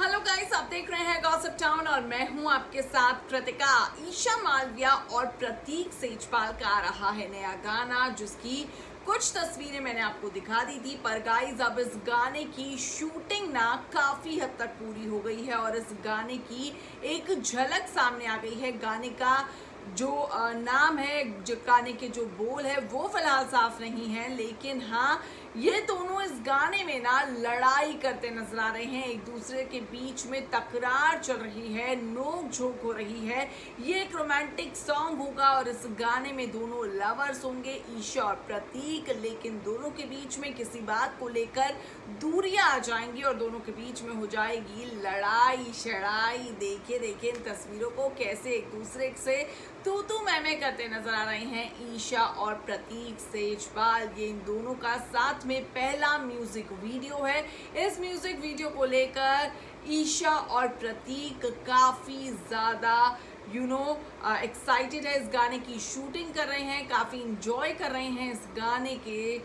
Hello guys आप देख रहे हैं गॉसिप टाउन और मैं हूँ आपके साथ कृतिका। ईशा मालविया और प्रतीक सेजपाल का आ रहा है नया गाना, जिसकी कुछ तस्वीरें मैंने आपको दिखा दी थी। पर गाइस अब इस गाने की शूटिंग ना काफ़ी हद तक पूरी हो गई है और इस गाने की एक झलक सामने आ गई है। गाने का जो नाम है, जो, गाने के जो बोल है, वो फ़िलहाल साफ़ नहीं है। लेकिन हाँ ये दोनों इस गाने में ना लड़ाई करते नज़र आ रहे हैं। एक दूसरे के बीच में तकरार चल रही है नोक झोंक हो रही है। ये एक रोमांटिक सॉन्ग होगा और इस गाने में दोनों लवर्स होंगे, ईशा और प्रतीक। लेकिन दोनों के बीच में किसी बात को लेकर दूरियाँ आ जाएँगी और दोनों के बीच में हो जाएगी लड़ाई शड़ाई देखे देखे इन तस्वीरों को कैसे एक दूसरे से तू तू मैं करते नज़र आ रहे हैं। ईशा और प्रतीक, सेजपाल, ये इन दोनों का साथ में पहला म्यूज़िक वीडियो है। इस म्यूज़िक वीडियो को लेकर ईशा और प्रतीक काफ़ी ज़्यादा यू नो एक्साइटेड है। इस गाने की शूटिंग कर रहे हैं, काफ़ी इंजॉय कर रहे हैं इस गाने के।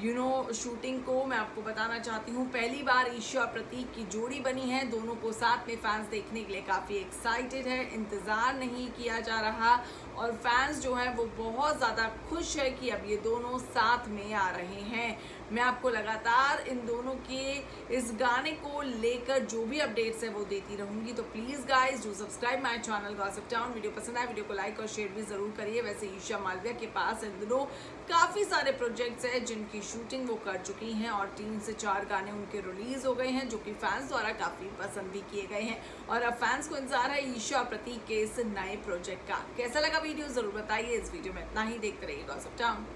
यू नो शूटिंग को मैं आपको बताना चाहती हूँ, पहली बार ईशा और प्रतीक की जोड़ी बनी है। दोनों को साथ में फैंस देखने के लिए काफ़ी एक्साइटेड है, इंतज़ार नहीं किया जा रहा और फैंस जो है, वो बहुत ज़्यादा खुश है कि अब ये दोनों साथ में आ रहे हैं। मैं आपको लगातार इन दोनों के इस गाने को लेकर जो भी अपडेट्स है, वो देती रहूँगी। तो प्लीज़ गाइज़ जो subscribe my channel gossip town video पसंद आए, वीडियो को लाइक और शेयर भी ज़रूर करिए। वैसे ईशा मालविया के पास इन दिनों काफ़ी सारे प्रोजेक्ट्स हैं, जिनकी शूटिंग वो कर चुकी हैं और तीन से चार गाने उनके रिलीज़ हो गए हैं, जो कि फैंस द्वारा काफ़ी पसंद भी किए गए हैं। और अब फैंस को इंतज़ार है ईशा और प्रतीक के इस नए प्रोजेक्ट का। कैसा लगा वीडियो? ज़रूर बताइए। इस वीडियो में इतना ही। देखते रहिए गॉसिप टाउन